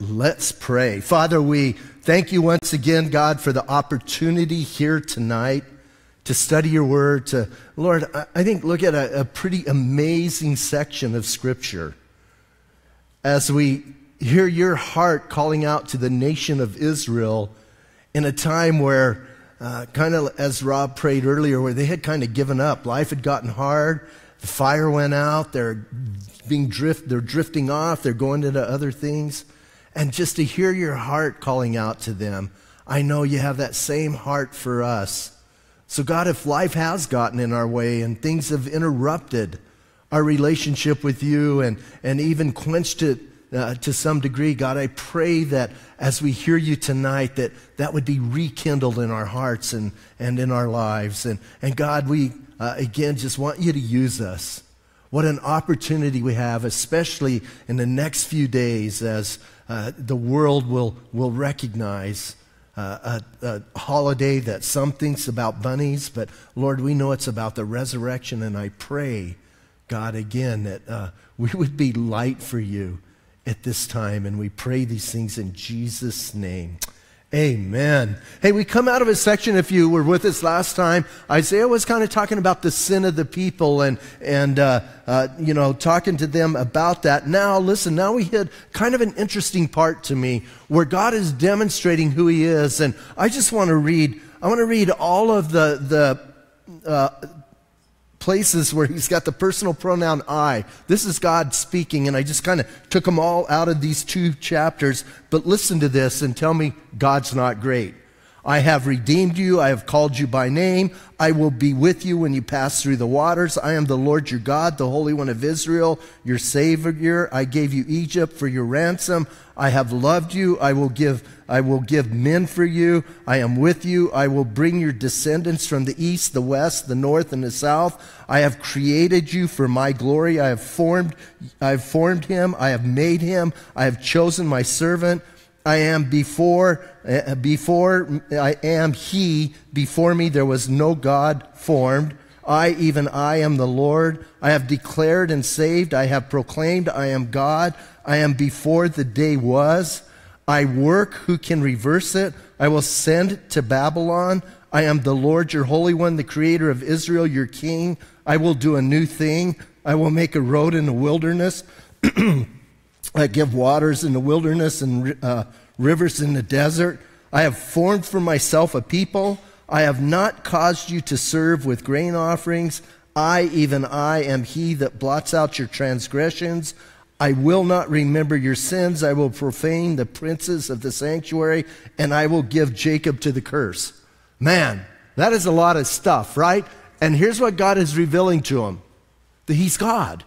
let's pray. Father, we thank you once again, God, for the opportunity here tonight to study your word. To, Lord, I think look at a, a pretty amazing section of Scripture as we hear your heart calling out to the nation of Israel in a time where, uh, kind of as Rob prayed earlier, where they had kind of given up. Life had gotten hard. The fire went out. They're being drift. They're drifting off. They're going into other things. And just to hear your heart calling out to them, I know you have that same heart for us. So, God, if life has gotten in our way and things have interrupted our relationship with you and, and even quenched it uh, to some degree, God, I pray that as we hear you tonight, that that would be rekindled in our hearts and, and in our lives. And, and God, we, uh, again, just want you to use us. What an opportunity we have, especially in the next few days as uh, the world will, will recognize uh, a, a, holiday that some thinks about bunnies, but Lord, we know it's about the resurrection, and I pray, God, again, that uh, we would be light for you at this time, and we pray these things in Jesus' name. Amen. Hey, we come out of a section, if you were with us last time, Isaiah was kind of talking about the sin of the people and, and uh, uh, you know, talking to them about that. Now, listen, now we hit kind of an interesting part to me where God is demonstrating who he is. And I just want to read, I want to read all of the, the uh, places where he's got the personal pronoun I. This is God speaking, and I just kind of took them all out of these two chapters. But listen to this and tell me God's not great. I have redeemed you. I have called you by name. I will be with you when you pass through the waters. I am the Lord your God, the Holy One of Israel, your Savior. I gave you Egypt for your ransom. I have loved you. I will give I will give men for you. I am with you. I will bring your descendants from the east, the west, the north, and the south. I have created you for my glory. I have formed, I have formed him. I have made him. I have chosen my servant. I am before, uh, before I am he. Before me there was no God formed. I, even I, am the Lord. I have declared and saved. I have proclaimed I am God. I am before the day was. I work, who can reverse it? I will send to Babylon. I am the Lord, your Holy One, the Creator of Israel, your King. I will do a new thing. I will make a road in the wilderness. I give waters in the wilderness and uh, rivers in the desert. I have formed for myself a people. I have not caused you to serve with grain offerings. I, even I, am he that blots out your transgressions. I will not remember your sins. I will profane the princes of the sanctuary, and I will give Jacob to the curse. Man, that is a lot of stuff, right? And here's what God is revealing to him that he's God.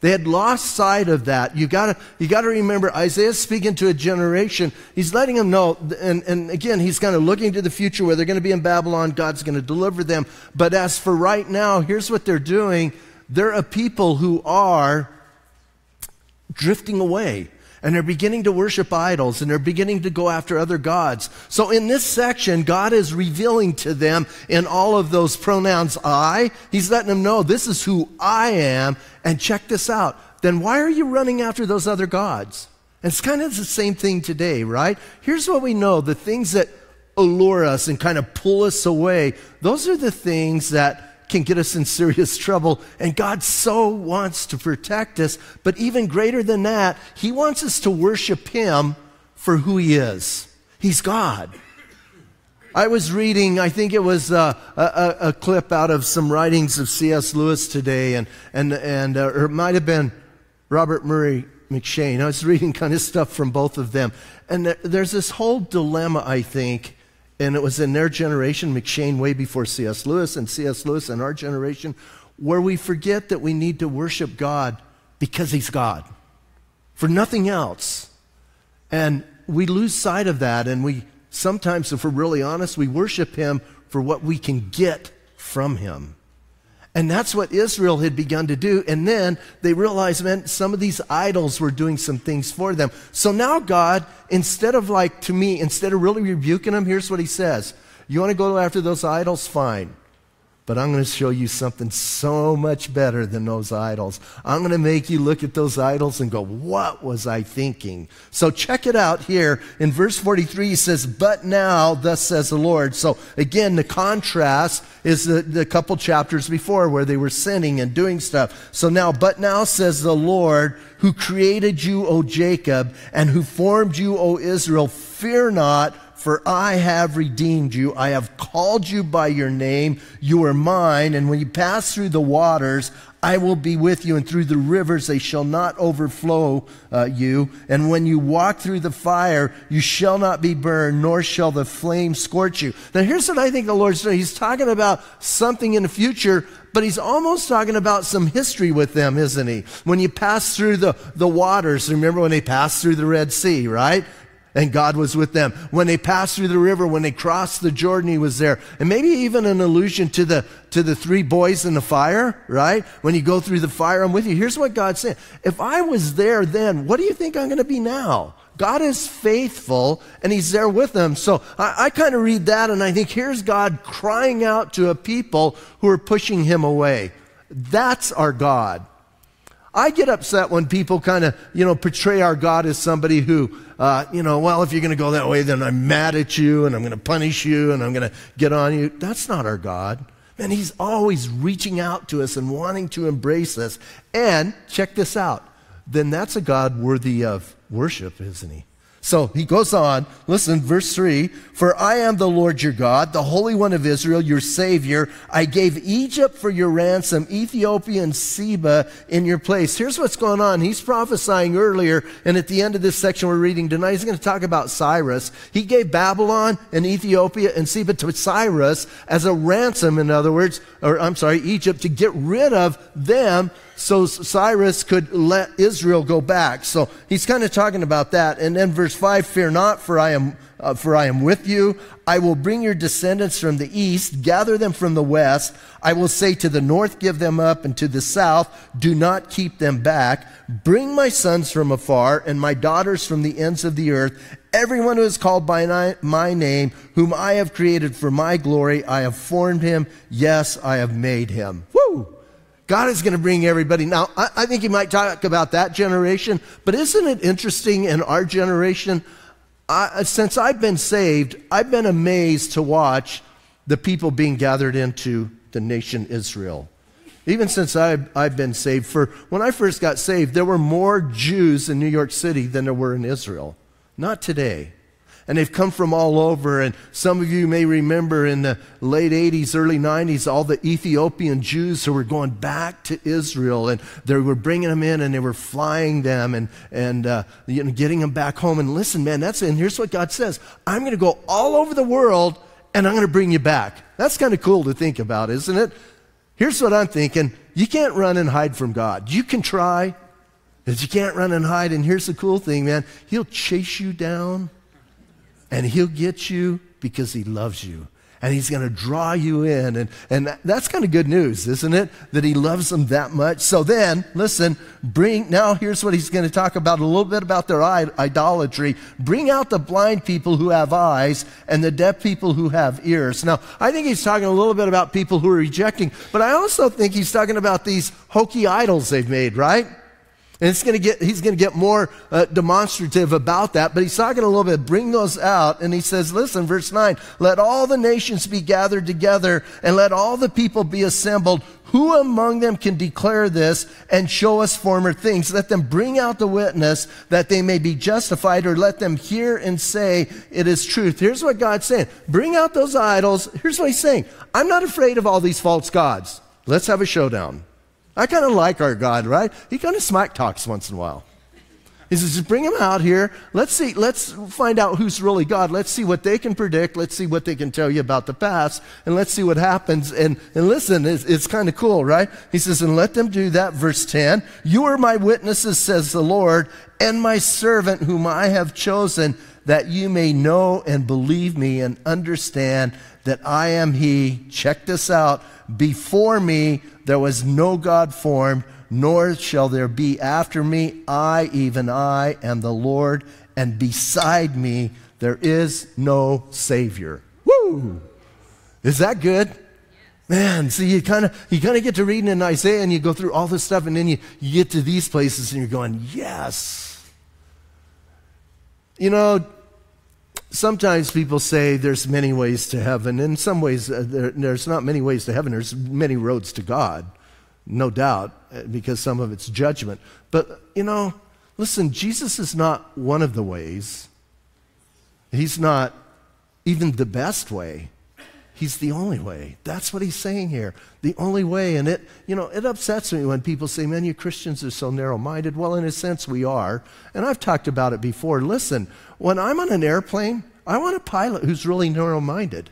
They had lost sight of that. You gotta, you gotta remember, Isaiah's speaking to a generation. He's letting them know, and, and again, he's kind of looking to the future where they're gonna be in Babylon. God's gonna deliver them. But as for right now, here's what they're doing. They're a people who are drifting away and they're beginning to worship idols and they're beginning to go after other gods. So in this section, God is revealing to them in all of those pronouns I, He's letting them know this is who I am and check this out. Then why are you running after those other gods? And it's kind of the same thing today, right? Here's what we know the things that allure us and kind of pull us away, those are the things that can get us in serious trouble. And God so wants to protect us. But even greater than that, He wants us to worship Him for who He is. He's God. I was reading, I think it was uh, a, a, clip out of some writings of C.S. Lewis today, and, and, and uh, or it might have been Robert Murray M'Cheyne. I was reading kind of stuff from both of them. And there's this whole dilemma, I think, and it was in their generation, M'Cheyne way before C.S. Lewis, and C.S. Lewis in our generation, where we forget that we need to worship God because He's God, for nothing else. And we lose sight of that, and we sometimes, if we're really honest, we worship Him for what we can get from Him. And that's what Israel had begun to do. And then they realized, man, some of these idols were doing some things for them. So now God, instead of like, to me, instead of really rebuking them, here's what he says. You want to go after those idols? Fine. But I'm going to show you something so much better than those idols. I'm going to make you look at those idols and go, What was I thinking? So check it out here. In verse 43, he says, But now, thus says the Lord. So again, the contrast is the, the couple chapters before where they were sinning and doing stuff. So now, but now says the Lord, who created you, O Jacob, and who formed you, O Israel, fear not for I have redeemed you. I have called you by your name. You are mine. And when you pass through the waters, I will be with you. And through the rivers, they shall not overflow uh, you. And when you walk through the fire, you shall not be burned, nor shall the flame scorch you. Now, here's what I think the Lord's doing. He's talking about something in the future, but he's almost talking about some history with them, isn't he? When you pass through the, the waters, remember when they passed through the Red Sea, right? And God was with them. When they passed through the river, when they crossed the Jordan, he was there. And maybe even an allusion to the, to the three boys in the fire, right? When you go through the fire, I'm with you. Here's what God said. If I was there then, what do you think I'm going to be now? God is faithful and he's there with them. So I, I kind of read that and I think here's God crying out to a people who are pushing him away. That's our God. I get upset when people kind of, you know, portray our God as somebody who, uh, you know, well, if you're going to go that way, then I'm mad at you and I'm going to punish you and I'm going to get on you. That's not our God. Man, He's always reaching out to us and wanting to embrace us. And check this out. Then that's a God worthy of worship, isn't He? So he goes on, listen, verse 3 For I am the Lord your God, the Holy One of Israel, your Savior. I gave Egypt for your ransom, Ethiopia and Seba in your place. Here's what's going on. He's prophesying earlier, and at the end of this section we're reading tonight, he's going to talk about Cyrus. He gave Babylon and Ethiopia and Seba to Cyrus as a ransom, in other words, or I'm sorry, Egypt, to get rid of them so Cyrus could let Israel go back. So he's kind of talking about that. And then verse 5 Fear not, for I am. Uh, for I am with you. I will bring your descendants from the east, gather them from the west. I will say to the north, give them up, and to the south, do not keep them back. Bring my sons from afar and my daughters from the ends of the earth. Everyone who is called by my name, whom I have created for my glory, I have formed him. Yes, I have made him. God is going to bring everybody. Now, I, I, think you might talk about that generation, but isn't it interesting in our generation? I, since I've been saved, I've been amazed to watch the people being gathered into the nation Israel. Even since I've, I've been saved, for when I first got saved, there were more Jews in New York City than there were in Israel. Not today and they've come from all over. And some of you may remember in the late 80s, early 90s, all the Ethiopian Jews who were going back to Israel, and they were bringing them in, and they were flying them and and uh, you know getting them back home. And listen, man, that's and here's what God says: I'm going to go all over the world, and I'm going to bring you back. That's kind of cool to think about, isn't it? Here's what I'm thinking: you can't run and hide from God. You can try. But you can't run and hide. And here's the cool thing, man. He'll chase you down and he'll get you because he loves you. And he's going to draw you in. And, and that's kind of good news, isn't it? That he loves them that much. So then, listen, bring, now here's what he's going to talk about a little bit about their idolatry. Bring out the blind people who have eyes and the deaf people who have ears. Now, I think he's talking a little bit about people who are rejecting, but I also think he's talking about these hokey idols they've made, right? And it's going to get, he's going to get more uh, demonstrative about that, but he's talking a little bit, bring those out. And he says, listen, verse 9, let all the nations be gathered together and let all the people be assembled. Who among them can declare this and show us former things? Let them bring out the witness that they may be justified, or let them hear and say it is truth. Here's what God's saying bring out those idols. Here's what he's saying I'm not afraid of all these false gods. Let's have a showdown. I kind of like our God, right? He kind of smack talks once in a while. He says, just bring them out here. Let's see, let's find out who's really God. Let's see what they can predict. Let's see what they can tell you about the past. And let's see what happens. And, and listen, it's, it's kind of cool, right? He says, and let them do that. Verse 10. You are my witnesses, says the Lord, and my servant whom I have chosen, that you may know and believe me and understand that I am he. Check this out. Before me, there was no God formed, nor shall there be after me. I, even I, am the Lord, and beside me there is no Savior. Woo! Is that good? Man, so you kind of you kind of get to reading in Isaiah and you go through all this stuff and then you, you get to these places and you're going, yes. You know, sometimes people say there's many ways to heaven. In some ways, uh, there, there's not many ways to heaven. There's many roads to God, no doubt, uh, because some of it's judgment. But you know, listen, Jesus is not one of the ways. He's not even the best way. He's the only way. That's what he's saying here. The only way. And it, you know, it upsets me when people say, man, you Christians are so narrow minded. Well, in a sense, we are. And I've talked about it before. Listen, when I'm on an airplane, I want a pilot who's really narrow minded.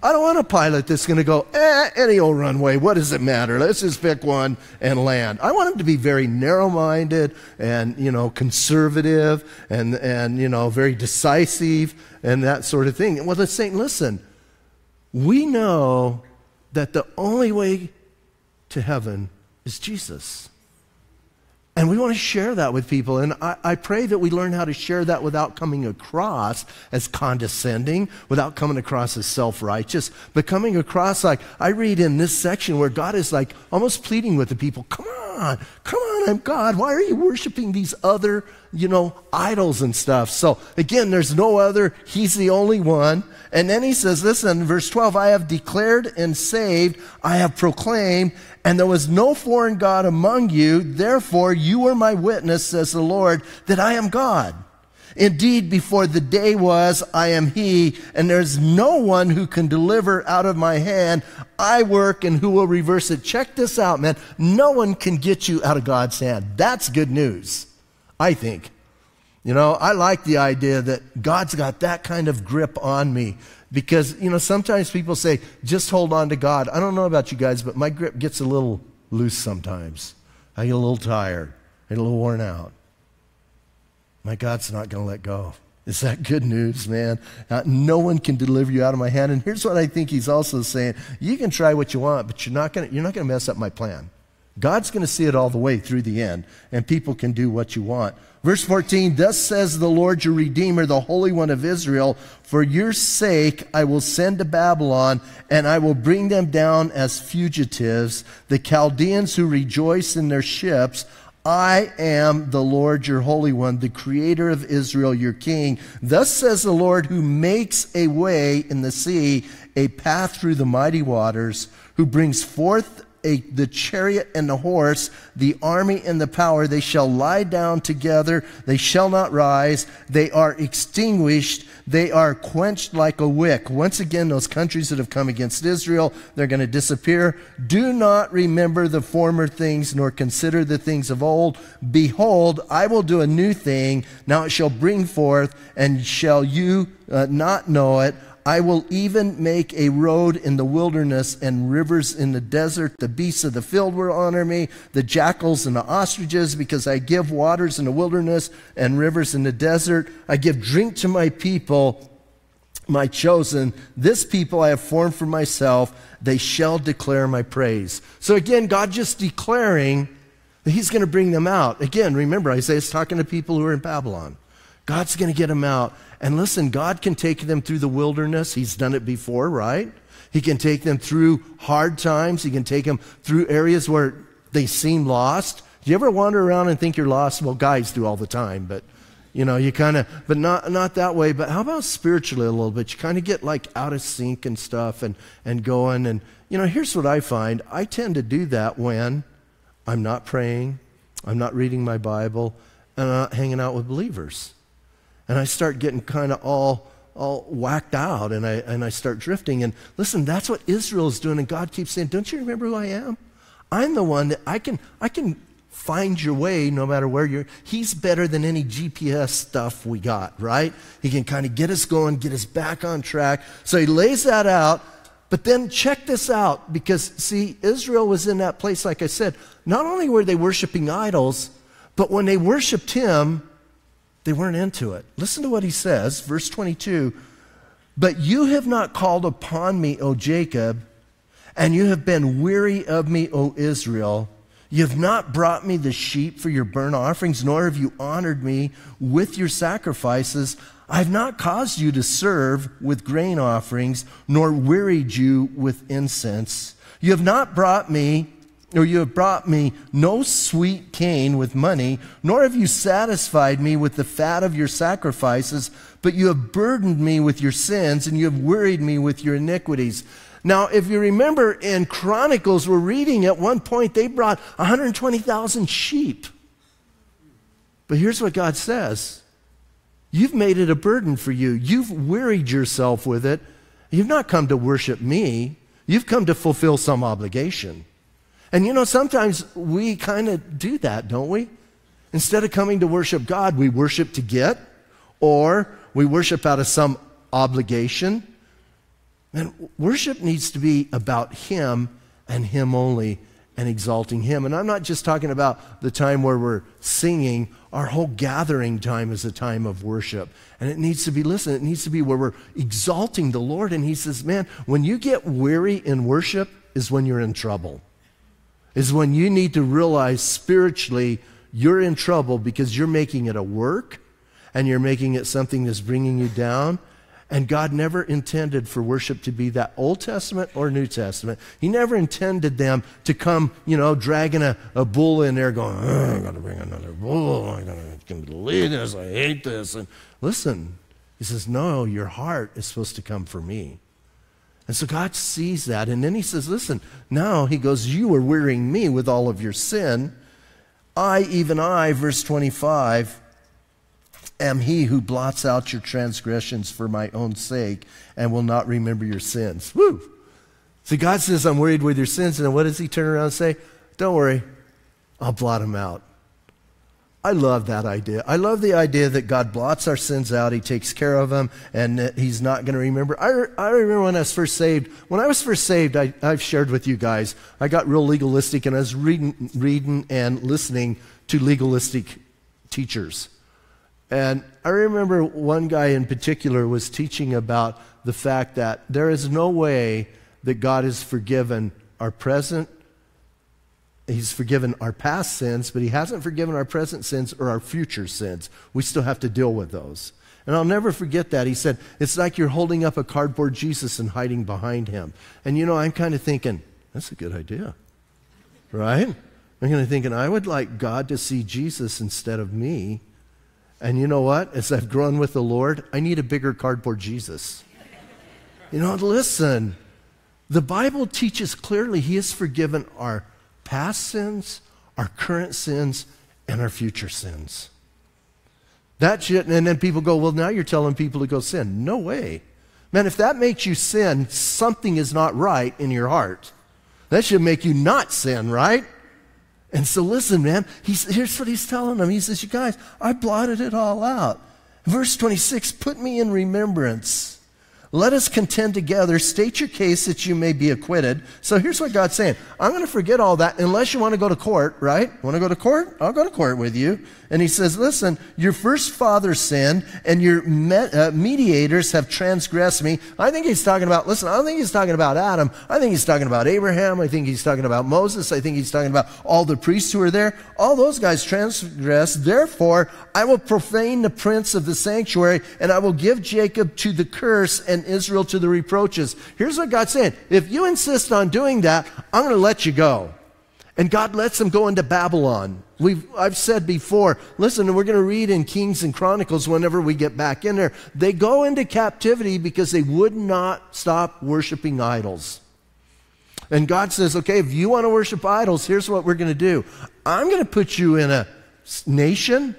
I don't want a pilot that's going to go, eh, any old runway, what does it matter? Let's just pick one and land. I want him to be very narrow minded and, you know, conservative and, and, you know, very decisive and that sort of thing. Well, the saying, listen, we know that the only way to heaven is Jesus. And we want to share that with people. And I, I, pray that we learn how to share that without coming across as condescending, without coming across as self righteous, but coming across like I read in this section where God is like almost pleading with the people come on, come on, I'm God. Why are you worshiping these other, you know, idols and stuff? So again, there's no other. He's the only one. And then he says, listen, verse 12, I have declared and saved, I have proclaimed, and there was no foreign God among you. Therefore, you are my witness, says the Lord, that I am God. Indeed, before the day was, I am he, and there's no one who can deliver out of my hand. I work and who will reverse it. Check this out, man. No one can get you out of God's hand. That's good news, I think. You know, I like the idea that God's got that kind of grip on me because, you know, sometimes people say, just hold on to God. I don't know about you guys, but my grip gets a little loose sometimes. I get a little tired, I get a little worn out. My God's not going to let go. Is that good news, man? Uh, no one can deliver you out of my hand. And here's what I think he's also saying: you can try what you want, but you're not going to you're not going to mess up my plan. God's going to see it all the way through the end, and people can do what you want. Verse 14, thus says the Lord your Redeemer, the Holy One of Israel, for your sake I will send to Babylon, and I will bring them down as fugitives, the Chaldeans who rejoice in their ships. I am the Lord your Holy One, the Creator of Israel, your King. Thus says the Lord who makes a way in the sea, a path through the mighty waters, who brings forth a, the chariot and the horse, the army and the power, they shall lie down together, they shall not rise, they are extinguished, they are quenched like a wick. Once again, those countries that have come against Israel, they're going to disappear. Do not remember the former things, nor consider the things of old. Behold, I will do a new thing. Now it shall bring forth, and shall you uh, not know it? I will even make a road in the wilderness and rivers in the desert. The beasts of the field will honor me, the jackals and the ostriches, because I give waters in the wilderness and rivers in the desert. I give drink to my people, my chosen. This people I have formed for myself. They shall declare my praise. So again, God just declaring that He's going to bring them out. Again, remember, Isaiah's talking to people who are in Babylon. God's going to get them out. And listen, God can take them through the wilderness. He's done it before, right? He can take them through hard times. He can take them through areas where they seem lost. Do you ever wander around and think you're lost? Well, guys do all the time, but you know, you kind of, but not not that way. But how about spiritually a little bit? You kind of get like out of sync and stuff, and and going. And you know, here's what I find: I tend to do that when I'm not praying, I'm not reading my Bible, and I'm not hanging out with believers and I start getting kind of all all whacked out and I, and I start drifting. And listen, that's what Israel is doing. And God keeps saying, Don't you remember who I am? I'm the one that I can, I can find your way no matter where you're. He's better than any GPS stuff we got, right? He can kind of get us going, get us back on track. So he lays that out. But then check this out because, see, Israel was in that place, like I said. Not only were they worshiping idols, but when they worshiped him, they weren't into it. Listen to what he says, verse 22. But you have not called upon me, O Jacob, and you have been weary of me, O Israel. You have not brought me the sheep for your burnt offerings, nor have you honored me with your sacrifices. I have not caused you to serve with grain offerings, nor wearied you with incense. You have not brought me, or you have brought me no sweet cane with money, nor have you satisfied me with the fat of your sacrifices, but you have burdened me with your sins, and you have worried me with your iniquities. Now, if you remember in Chronicles, we're reading at one point they brought 120,000 sheep. But here's what God says You've made it a burden for you, you've wearied yourself with it. You've not come to worship me, you've come to fulfill some obligation. And you know, sometimes we kind of do that, don't we? Instead of coming to worship God, we worship to get, or we worship out of some obligation. And worship needs to be about Him and Him only and exalting Him. And I'm not just talking about the time where we're singing. Our whole gathering time is a time of worship. And it needs to be, listen, it needs to be where we're exalting the Lord. And He says, man, when you get weary in worship, is when you're in trouble. Is when you need to realize spiritually you're in trouble because you're making it a work and you're making it something that's bringing you down and God never intended for worship to be that Old Testament or New Testament. He never intended them to come, you know, dragging a, a bull in there going, oh, I gotta bring another bull. I gotta, can't believe this. I hate this. And listen, he says, no, your heart is supposed to come for me. And so God sees that. And then he says, listen, now he goes, you are wearying me with all of your sin. I, even I, verse 25, am he who blots out your transgressions for my own sake and will not remember your sins. Woo! See, God says, I'm worried with your sins. And what does he turn around and say? Don't worry, I'll blot them out. I love that idea. I love the idea that God blots our sins out, He takes care of them, and He's not going to remember. I, I remember when I was first saved. When I was first saved, I, I've shared with you guys, I got real legalistic, and I was reading, reading and listening to legalistic teachers. And I remember one guy in particular was teaching about the fact that there is no way that God has forgiven our present, He's forgiven our past sins, but He hasn't forgiven our present sins or our future sins. We still have to deal with those. And I'll never forget that. He said, It's like you're holding up a cardboard Jesus and hiding behind Him. And you know, I'm kind of thinking, That's a good idea. Right? I'm kind of thinking, I would like God to see Jesus instead of me. And you know what? As I've grown with the Lord, I need a bigger cardboard Jesus. You know, listen, the Bible teaches clearly He has forgiven our past sins, our current sins, and our future sins. That should, and then people go, well, now you're telling people to go sin. No way. Man, if that makes you sin, something is not right in your heart. That should make you not sin, right? And so, listen, man, here's what he's telling them. He says, You guys, I blotted it all out. Verse 26 Put me in remembrance let us contend together. State your case that you may be acquitted. So here's what God's saying. I'm going to forget all that unless you want to go to court, right? Want to go to court? I'll go to court with you. And he says, listen, your first father sinned and your uh, mediators have transgressed me. I think he's talking about, listen, I don't think he's talking about Adam. I think he's talking about Abraham. I think he's talking about Moses. I think he's talking about all the priests who are there. All those guys transgressed. Therefore, I will profane the prince of the sanctuary and I will give Jacob to the curse and Israel to the reproaches. Here's what God's saying. If you insist on doing that, I'm going to let you go. And God lets them go into Babylon. We've, I've said before, listen, we're going to read in Kings and Chronicles whenever we get back in there. They go into captivity because they would not stop worshiping idols. And God says, okay, if you want to worship idols, here's what we're going to do. I'm going to put you in a nation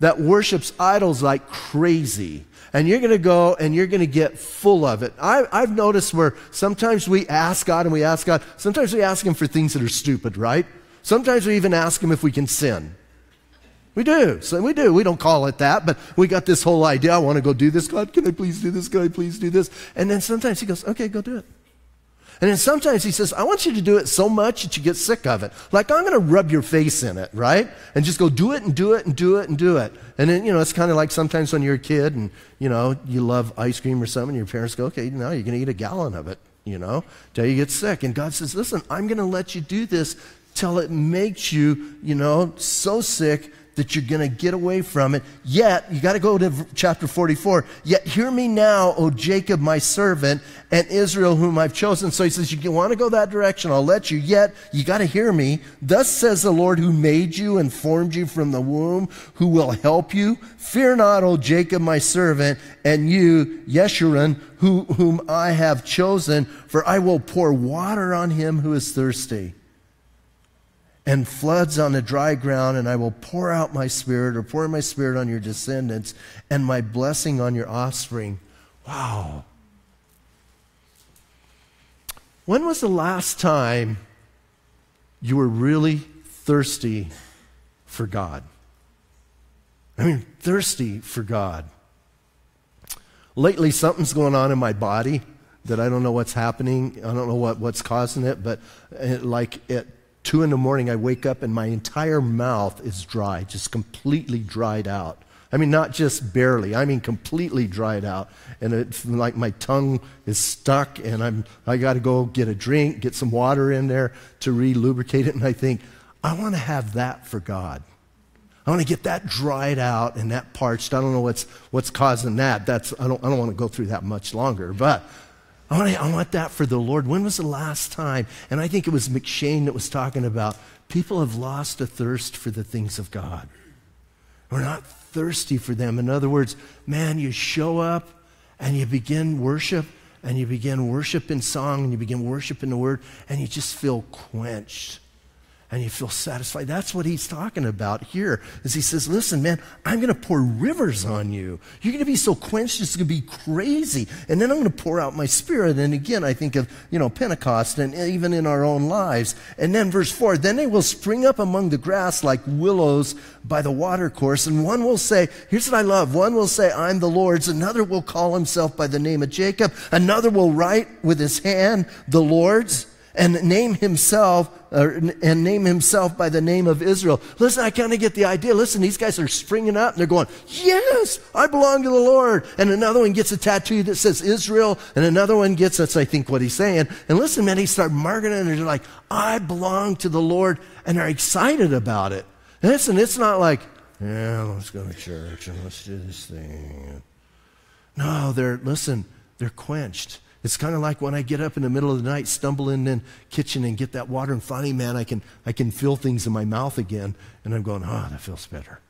that worships idols like crazy and you're going to go and you're going to get full of it. I, have noticed where sometimes we ask God and we ask God, sometimes we ask Him for things that are stupid, right? Sometimes we even ask Him if we can sin. We do. So we do. We don't call it that, but we got this whole idea. I want to go do this. God, can I please do this? Can I please do this? And then sometimes He goes, okay, go do it. And then sometimes he says, I want you to do it so much that you get sick of it. Like, I'm going to rub your face in it, right? And just go do it and do it and do it and do it. And then, you know, it's kind of like sometimes when you're a kid and, you know, you love ice cream or something, and your parents go, okay, now you're going to eat a gallon of it, you know, till you get sick. And God says, listen, I'm going to let you do this till it makes you, you know, so sick that you're going to get away from it. Yet, you got to go to chapter 44. Yet hear me now, O Jacob, my servant, and Israel, whom I've chosen. So he says, You want to go that direction? I'll let you. Yet, you got to hear me. Thus says the Lord who made you and formed you from the womb, who will help you. Fear not, O Jacob, my servant, and you, Yeshurun, who, whom I have chosen, for I will pour water on him who is thirsty and floods on the dry ground, and I will pour out my spirit or pour my spirit on your descendants and my blessing on your offspring. Wow. When was the last time you were really thirsty for God? I mean, thirsty for God. Lately, something's going on in my body that I don't know what's happening. I don't know what, what's causing it, but it, like it Two in the morning, I wake up and my entire mouth is dry, just completely dried out. I mean, not just barely, I mean completely dried out. And it's like my tongue is stuck, and I'm, I got to go get a drink, get some water in there to re lubricate it. And I think, I want to have that for God. I want to get that dried out and that parched. I don't know what's, what's causing that. That's, I, don't, I don't want to go through that much longer. But I want, I want that for the Lord. When was the last time? And I think it was M'Cheyne that was talking about people have lost a thirst for the things of God. We're not thirsty for them. In other words, man, you show up and you begin worship and you begin worship in song and you begin worship in the word and you just feel quenched and you feel satisfied. That's what he's talking about here. Is he says, "Listen, man, I'm going to pour rivers on you. You're going to be so quenched, it's going to be crazy. And then I'm going to pour out my spirit." And again, I think of you know Pentecost, and even in our own lives. And then verse four: Then they will spring up among the grass like willows by the watercourse, and one will say, "Here's what I love." One will say, "I'm the Lord's." Another will call himself by the name of Jacob. Another will write with his hand, "The Lord's." And name himself uh, and name himself by the name of Israel. Listen, I kind of get the idea. Listen, these guys are springing up and they're going, "Yes, I belong to the Lord." And another one gets a tattoo that says Israel, and another one gets that's I think what he's saying. And listen, man, he start marking it, and they're like, "I belong to the Lord," and they're excited about it. And listen, it's not like, "Yeah, let's go to church and let's do this thing." No, they're listen, they're quenched. It's kind of like when I get up in the middle of the night, stumble in the kitchen and get that water, and finally, man, I can, I can feel things in my mouth again, and I'm going, oh, that feels better.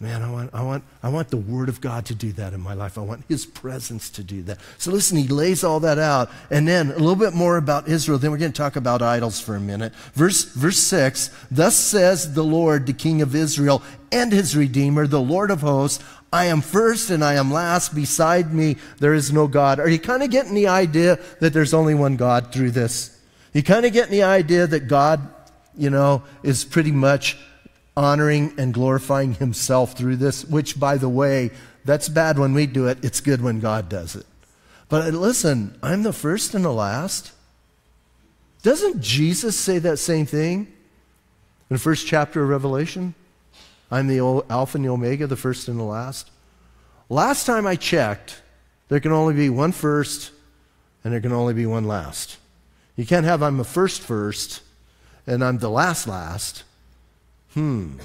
Man, I want, I, want, I want the Word of God to do that in my life. I want His presence to do that. So listen, he lays all that out. And then a little bit more about Israel. Then we're going to talk about idols for a minute. Verse, verse 6 Thus says the Lord, the King of Israel and his Redeemer, the Lord of hosts I am first and I am last. Beside me, there is no God. Are you kind of getting the idea that there's only one God through this? You kind of getting the idea that God, you know, is pretty much honoring and glorifying himself through this, which, by the way, that's bad when we do it. It's good when God does it. But uh, listen, I'm the first and the last. Doesn't Jesus say that same thing in the first chapter of Revelation? I'm the Alpha and the Omega, the first and the last. Last time I checked, there can only be one first and there can only be one last. You can't have I'm the first first and I'm the last last. Hmm.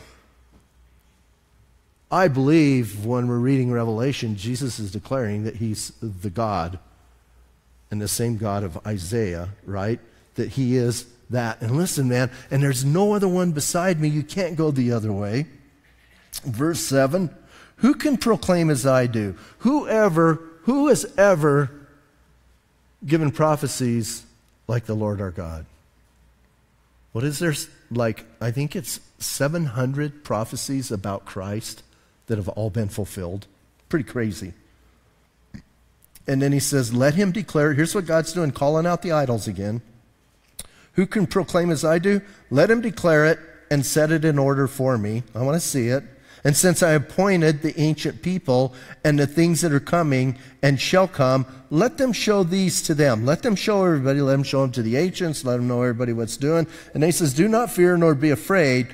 I believe when we're reading Revelation, Jesus is declaring that he's the God and the same God of Isaiah, right? That he is that. And listen, man, and there's no other one beside me. You can't go the other way. Verse 7 Who can proclaim as I do? Whoever, who has ever given prophecies like the Lord our God? What is there? Like, I think it's 700 prophecies about Christ that have all been fulfilled. Pretty crazy. And then he says, Let him declare. Here's what God's doing, calling out the idols again. Who can proclaim as I do? Let him declare it and set it in order for me. I want to see it. And since I appointed the ancient people and the things that are coming and shall come, let them show these to them. Let them show everybody. Let them show them to the ancients. Let them know everybody what's doing. And he says, Do not fear nor be afraid.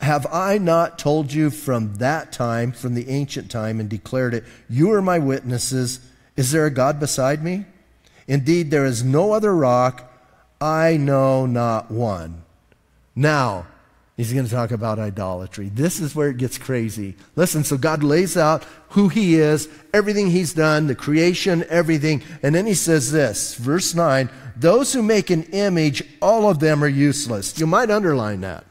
Have I not told you from that time, from the ancient time, and declared it? You are my witnesses. Is there a God beside me? Indeed, there is no other rock. I know not one. Now, He's going to talk about idolatry. This is where it gets crazy. Listen, so God lays out who He is, everything He's done, the creation, everything. And then He says this, verse 9 Those who make an image, all of them are useless. You might underline that.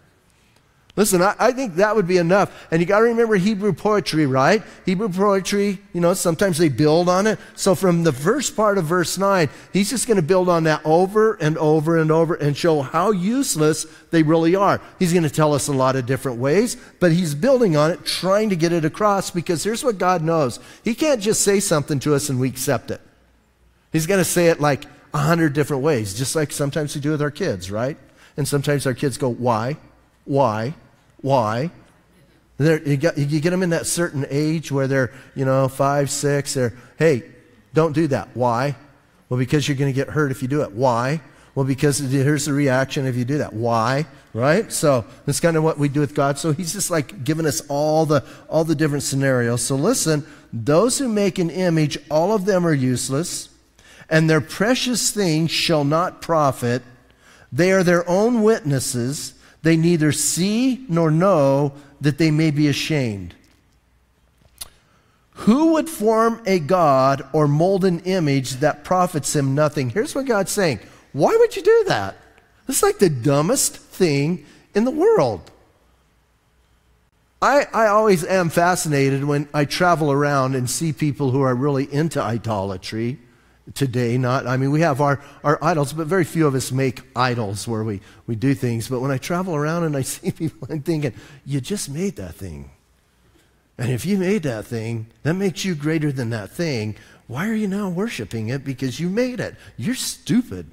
Listen, I, I, think that would be enough. And you got to remember Hebrew poetry, right? Hebrew poetry, you know, sometimes they build on it. So from the first part of verse 9, he's just going to build on that over and over and over and show how useless they really are. He's going to tell us a lot of different ways, but he's building on it, trying to get it across because here's what God knows. He can't just say something to us and we accept it. He's going to say it like a hundred different ways, just like sometimes we do with our kids, right? And sometimes our kids go, why? Why? Why? You, got, you, get them in that certain age where they're, you know, five, six, they're, hey, don't do that. Why? Well, because you're going to get hurt if you do it. Why? Well, because here's the reaction if you do that. Why? Right? So that's kind of what we do with God. So he's just like giving us all the all the different scenarios. So listen, those who make an image, all of them are useless, and their precious things shall not profit. They are their own witnesses they neither see nor know that they may be ashamed. Who would form a God or mold an image that profits him nothing? Here's what God's saying Why would you do that? It's like the dumbest thing in the world. I, I always am fascinated when I travel around and see people who are really into idolatry today not i mean we have our, our idols but very few of us make idols where we, we do things. But when i travel around and i see people i'm thinking you just made that thing. And if you made that thing that makes you greater than that thing. Why are you now worshiping it? Because you made it. You're stupid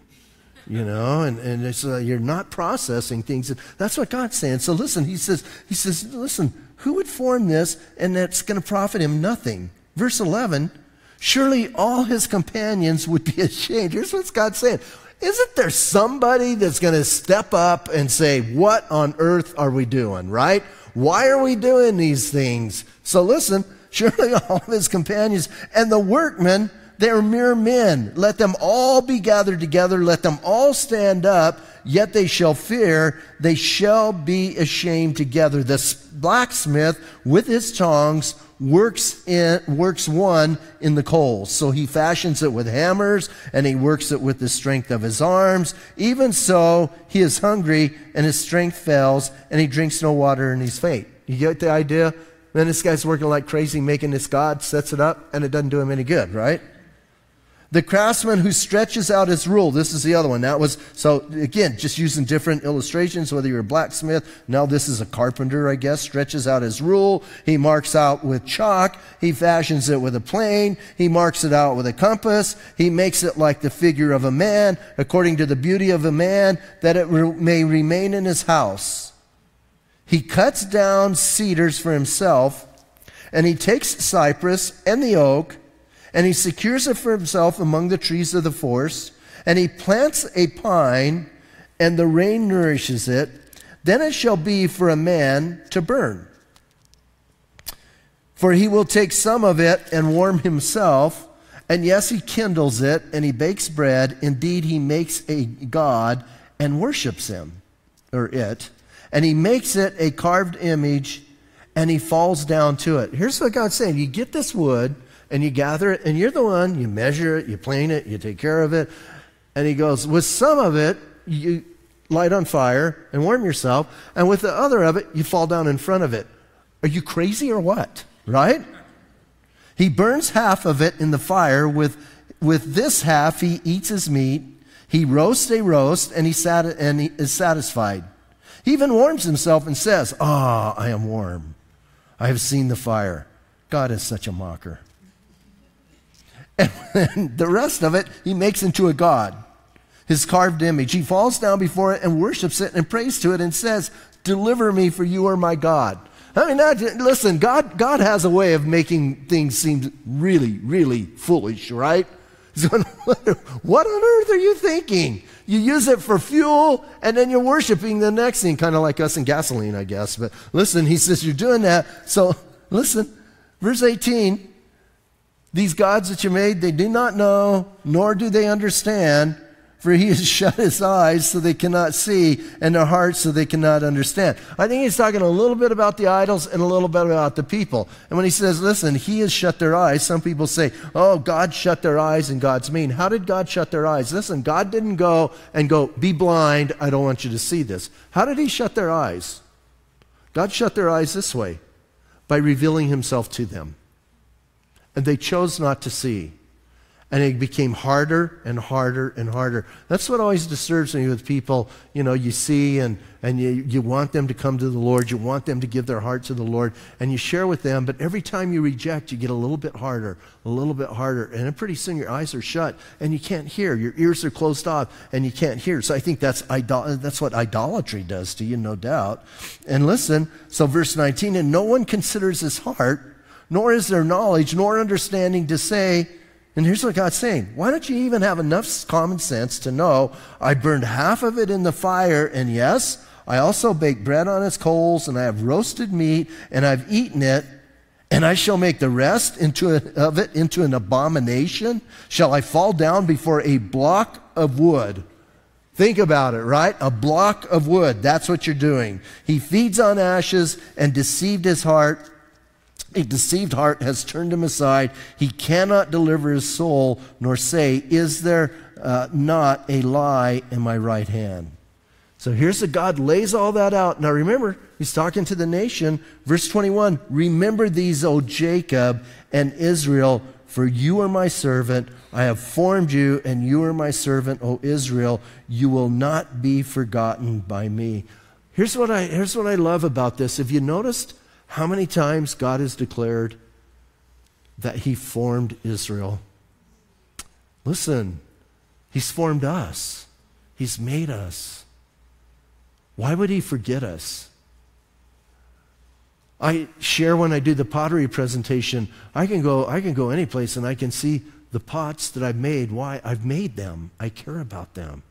you know? And, and it's, uh, you're not processing things. That's what god's saying. So listen he says he says listen who would form this and that's going to profit him nothing? Verse 11 Surely all his companions would be ashamed. Here's what God's saying. Isn't there somebody that's going to step up and say, What on earth are we doing, right? Why are we doing these things? So listen, surely all of his companions and the workmen, they're mere men. Let them all be gathered together. Let them all stand up. Yet they shall fear. They shall be ashamed together. The blacksmith with his tongs works in works one in the coals so he fashions it with hammers and he works it with the strength of his arms even so he is hungry and his strength fails and he drinks no water and he's faint you get the idea then this guy's working like crazy making this god sets it up and it doesn't do him any good right the craftsman who stretches out his rule. This is the other one. That was, so again, just using different illustrations, whether you're a blacksmith, now this is a carpenter, I guess, stretches out his rule. He marks out with chalk. He fashions it with a plane. He marks it out with a compass. He makes it like the figure of a man, according to the beauty of a man, that it re- may remain in his house. He cuts down cedars for himself, and he takes cypress and the oak, and he secures it for himself among the trees of the forest, and he plants a pine, and the rain nourishes it. Then it shall be for a man to burn. For he will take some of it and warm himself, and yes, he kindles it, and he bakes bread. Indeed, he makes a god and worships him, or it, and he makes it a carved image, and he falls down to it. Here's what God's saying You get this wood and you gather it, and you're the one, you measure it, you plane it, you take care of it. And he goes, with some of it, you light on fire and warm yourself, and with the other of it, you fall down in front of it. Are you crazy or what? Right? He burns half of it in the fire. With, with this half, he eats his meat. He roasts a roast, and he, sat, and he is satisfied. He even warms himself and says, Ah, oh, I am warm. I have seen the fire. God is such a mocker. And the rest of it, he makes into a god, his carved image. He falls down before it and worships it and prays to it and says, Deliver me, for you are my God. I mean, listen, God, God has a way of making things seem really, really foolish, right? what on earth are you thinking? You use it for fuel and then you're worshiping the next thing, kind of like us in gasoline, I guess. But listen, he says you're doing that. So listen, verse 18 these gods that you made, they do not know, nor do they understand, for he has shut his eyes so they cannot see, and their hearts so they cannot understand. I think he's talking a little bit about the idols and a little bit about the people. And when he says, listen, he has shut their eyes, some people say, oh, God shut their eyes and God's mean. How did God shut their eyes? Listen, God didn't go and go, be blind, I don't want you to see this. How did he shut their eyes? God shut their eyes this way by revealing himself to them. And they chose not to see and it became harder and harder and harder. That's what always disturbs me with people, you know, you see and, and you, you want them to come to the Lord, you want them to give their heart to the Lord, and you share with them, but every time you reject, you get a little bit harder, a little bit harder, and then pretty soon your eyes are shut and you can't hear. Your ears are closed off and you can't hear. So I think that's, idol- that's what idolatry does to you, no doubt. And listen, so verse 19, and no one considers his heart, nor is there knowledge, nor understanding to say, and here's what God's saying Why don't you even have enough common sense to know I burned half of it in the fire, and yes, I also baked bread on its coals, and I have roasted meat, and I've eaten it, and I shall make the rest into a, of it into an abomination? Shall I fall down before a block of wood? Think about it, right? A block of wood. That's what you're doing. He feeds on ashes and deceived his heart a deceived heart has turned him aside. He cannot deliver his soul, nor say, Is there uh, not a lie in my right hand? So here's the God lays all that out. Now remember, he's talking to the nation. Verse 21 Remember these, O Jacob and Israel, for you are my servant. I have formed you, and you are my servant, O Israel. You will not be forgotten by me. Here's what I, here's what I love about this. Have you noticed? How many times God has declared that He formed Israel? Listen, He's formed us, He's made us. Why would He forget us? I share when I do the pottery presentation, I can go, I can go any place and I can see the pots that I've made. Why? I've made them. I care about them.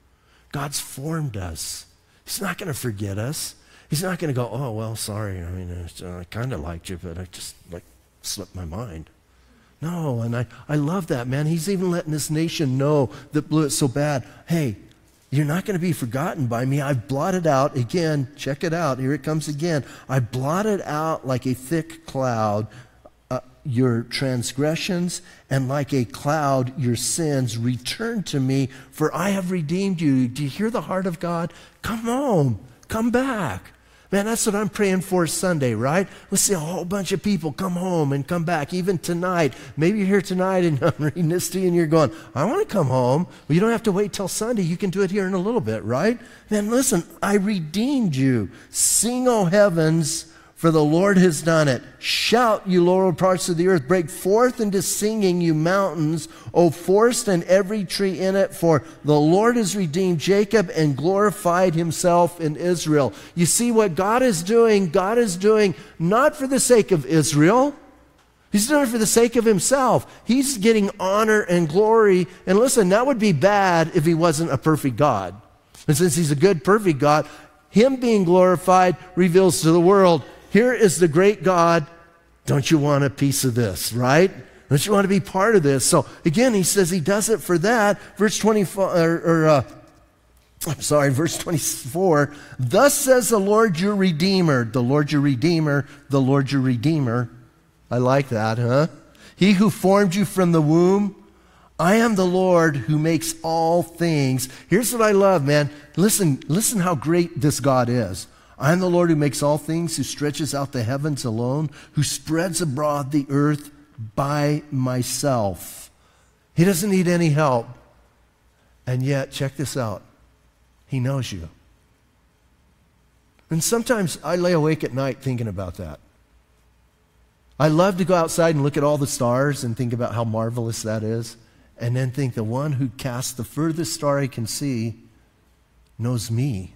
God's formed us. He's not going to forget us. He's not going to go, oh, well, sorry. I mean, uh, I kind of liked you, but I just, like, slipped my mind. No, and I, I love that, man. He's even letting this nation know that blew it so bad. Hey, you're not going to be forgotten by me. I've blotted out, again, check it out. Here it comes again. I blotted out like a thick cloud uh, your transgressions, and like a cloud your sins. Return to me, for I have redeemed you. Do you hear the heart of God? Come home. Come back. Man, that's what I'm praying for Sunday, right? Let's see a whole bunch of people come home and come back, even tonight. Maybe you're here tonight and I'm reading this to you and you're going, I want to come home. Well, you don't have to wait till Sunday. You can do it here in a little bit, right? Man, listen, I redeemed you. Sing, O heavens, for the Lord has done it. Shout, you lower parts of the earth. Break forth into singing, you mountains, O forest and every tree in it, for the Lord has redeemed Jacob and glorified himself in Israel. You see what God is doing? God is doing not for the sake of Israel. He's doing it for the sake of himself. He's getting honor and glory. And listen, that would be bad if he wasn't a perfect God. And since he's a good, perfect God, him being glorified reveals to the world here is the great God. Don't you want a piece of this, right? Don't you want to be part of this? So again, he says he does it for that. Verse 24, or, or uh, I'm sorry, verse 24. Thus says the Lord your Redeemer, the Lord your Redeemer, the Lord your Redeemer. I like that, huh? He who formed you from the womb. I am the Lord who makes all things. Here's what I love, man. Listen, listen how great this God is. I am the Lord who makes all things, who stretches out the heavens alone, who spreads abroad the earth by myself. He doesn't need any help. And yet, check this out He knows you. And sometimes I lay awake at night thinking about that. I love to go outside and look at all the stars and think about how marvelous that is, and then think the one who casts the furthest star I can see knows me.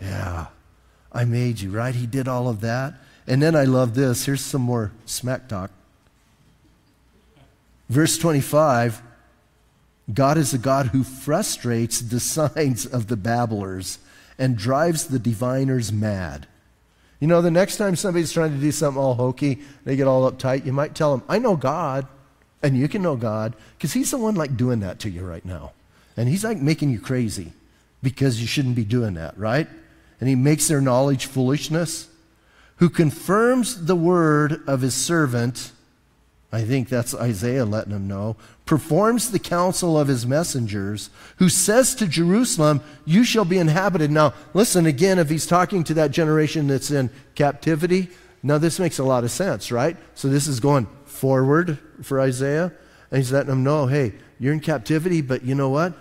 Yeah. I made you, right? He did all of that. And then I love this. Here's some more smack talk. Verse 25 God is a God who frustrates the signs of the babblers and drives the diviners mad. You know, the next time somebody's trying to do something all hokey, they get all uptight, you might tell them, I know God, and you can know God, because He's the one like doing that to you right now. And he's like making you crazy because you shouldn't be doing that, right? And he makes their knowledge foolishness. Who confirms the word of his servant, I think that's Isaiah letting him know, performs the counsel of his messengers, who says to Jerusalem, You shall be inhabited. Now, listen again, if he's talking to that generation that's in captivity, now this makes a lot of sense, right? So this is going forward for Isaiah. And he's letting them know, hey, you're in captivity, but you know what?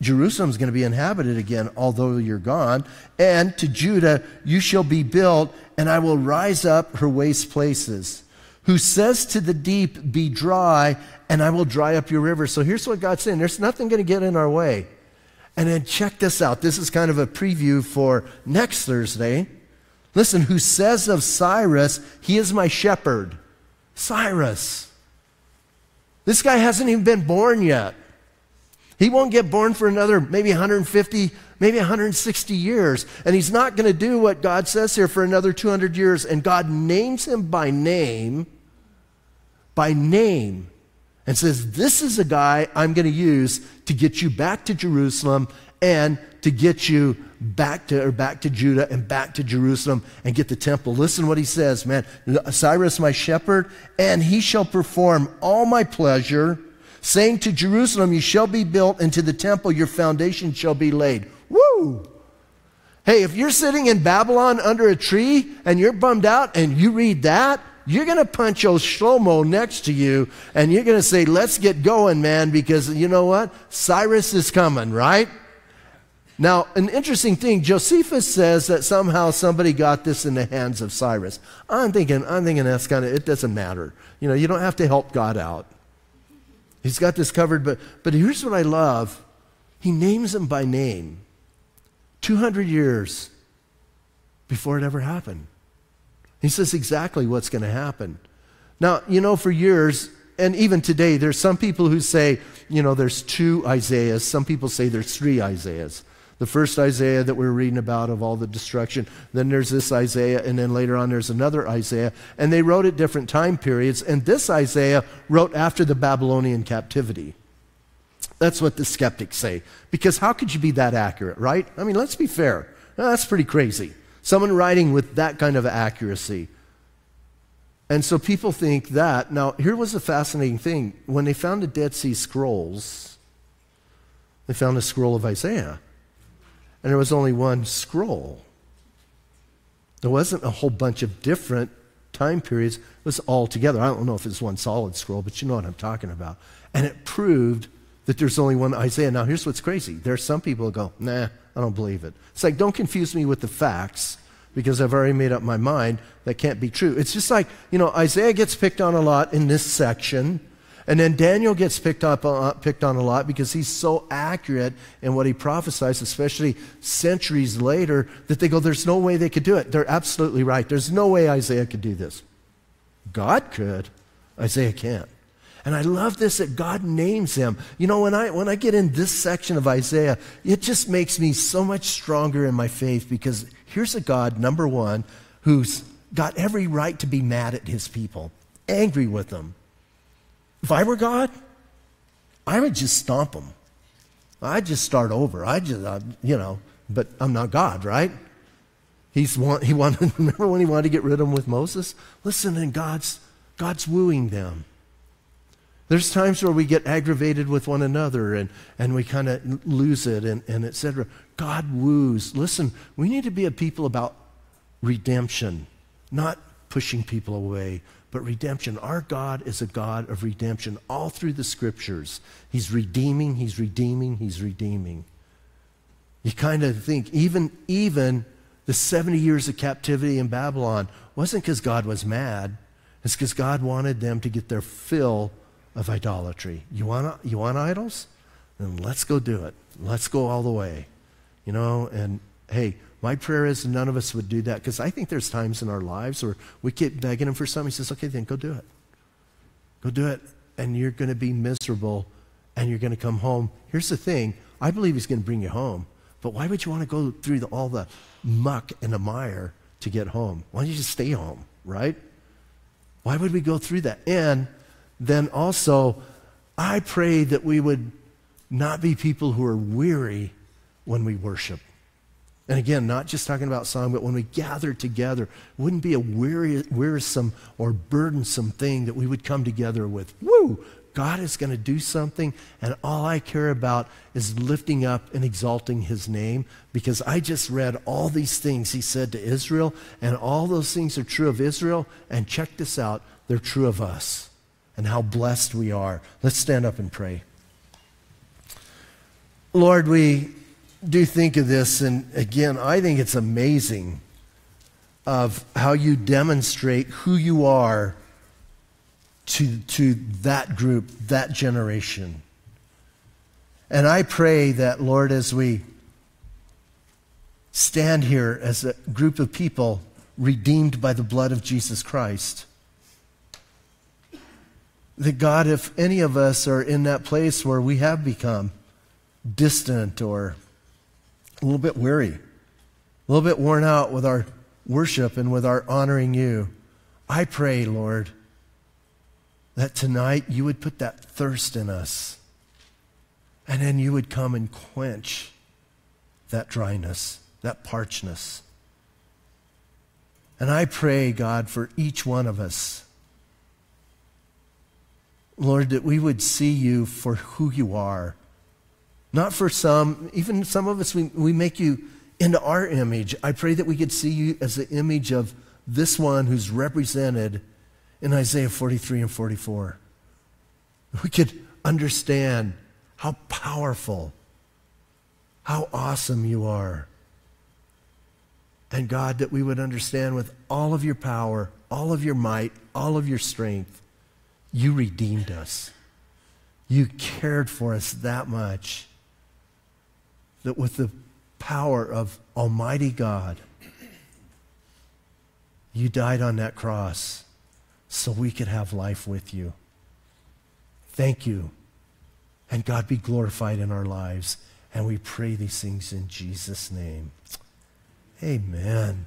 Jerusalem's going to be inhabited again, although you're gone. And to Judah, you shall be built, and I will rise up her waste places. Who says to the deep, Be dry, and I will dry up your river. So here's what God's saying there's nothing going to get in our way. And then check this out. This is kind of a preview for next Thursday. Listen, who says of Cyrus, He is my shepherd. Cyrus. This guy hasn't even been born yet. He won't get born for another maybe 150, maybe 160 years. And he's not going to do what God says here for another 200 years. And God names him by name, by name, and says, This is a guy I'm going to use to get you back to Jerusalem and to get you back to or back to Judah and back to Jerusalem and get the temple. Listen what he says, man. Cyrus my shepherd, and he shall perform all my pleasure saying to Jerusalem, You shall be built, and to the temple your foundation shall be laid. Woo! Hey, if you're sitting in Babylon under a tree and you're bummed out and you read that, you're going to punch old Shlomo next to you and you're going to say, Let's get going, man, because you know what? Cyrus is coming, right? Now, an interesting thing, Josephus says that somehow somebody got this in the hands of Cyrus. I'm thinking, I'm thinking that's kind of, it doesn't matter. You know, you don't have to help God out. He's got this covered, but, but here's what I love He names them by name 200 years before it ever happened. He says exactly what's going to happen. Now, you know, for years, and even today, there's some people who say, you know, there's two Isaiahs. Some people say there's three Isaiahs. The first Isaiah that we're reading about of all the destruction. Then there's this Isaiah, and then later on there's another Isaiah. And they wrote at different time periods. And this Isaiah wrote after the Babylonian captivity. That's what the skeptics say. Because how could you be that accurate, right? I mean, let's be fair. that's pretty crazy. Someone writing with that kind of accuracy. And so people think that. Now, here was a fascinating thing. When they found the Dead Sea Scrolls, they found a scroll of Isaiah and there was only one scroll. There wasn't a whole bunch of different time periods. It was all together. I don't know if it's one solid scroll, but you know what I'm talking about. And it proved that there's only one Isaiah. Now, here's what's crazy. There are some people who go, nah, I don't believe it. It's like, don't confuse me with the facts because I've already made up my mind that can't be true. It's just like, you know, Isaiah gets picked on a lot in this section. And then Daniel gets picked, up, uh, picked on a lot because he's so accurate in what he prophesies, especially centuries later, that they go, there's no way they could do it. They're absolutely right. There's no way Isaiah could do this. God could, Isaiah can't. And I love this that God names him. You know, when I, when I get in this section of Isaiah, it just makes me so much stronger in my faith because here's a God, number one, who's got every right to be mad at his people, angry with them, if I were God, I would just stomp them. I'd just start over. I just, uh, you know, but I'm not God, right? He's want, he wanted, remember when he wanted to get rid of them with Moses? Listen, and God's, God's wooing them. There's times where we get aggravated with one another and, and we kind of lose it and, and etc. God woos. Listen, we need to be a people about redemption, not pushing people away, but redemption. Our God is a God of redemption all through the scriptures. He's redeeming, He's redeeming, He's redeeming. You kind of think, even, even the 70 years of captivity in Babylon wasn't because God was mad, it's because God wanted them to get their fill of idolatry. You want, you want idols? Then let's go do it. Let's go all the way. You know, and hey, my prayer is none of us would do that because I think there's times in our lives where we keep begging him for something. He says, okay, then go do it. Go do it. And you're going to be miserable and you're going to come home. Here's the thing I believe he's going to bring you home. But why would you want to go through the, all the muck and the mire to get home? Why don't you just stay home, right? Why would we go through that? And then also, I pray that we would not be people who are weary when we worship. And again, not just talking about song, but when we gather together, wouldn't be a weary, wearisome or burdensome thing that we would come together with. Woo! God is going to do something, and all I care about is lifting up and exalting his name because I just read all these things he said to Israel, and all those things are true of Israel. And check this out they're true of us and how blessed we are. Let's stand up and pray. Lord, we do think of this, and again, I think it's amazing of how you demonstrate who you are to, to that group, that generation. And I pray that, Lord, as we stand here as a group of people redeemed by the blood of Jesus Christ, that God, if any of us are in that place where we have become distant or a little bit weary, a little bit worn out with our worship and with our honoring you. I pray, Lord, that tonight you would put that thirst in us and then you would come and quench that dryness, that parchness. And I pray, God, for each one of us, Lord, that we would see you for who you are not for some, even some of us, we, we make you into our image. I pray that we could see you as the image of this one who's represented in Isaiah 43 and 44. We could understand how powerful, how awesome you are. And God, that we would understand with all of your power, all of your might, all of your strength, you redeemed us. You cared for us that much that with the power of Almighty God, you died on that cross so we could have life with you. Thank you. And God be glorified in our lives. And we pray these things in Jesus' name. Amen.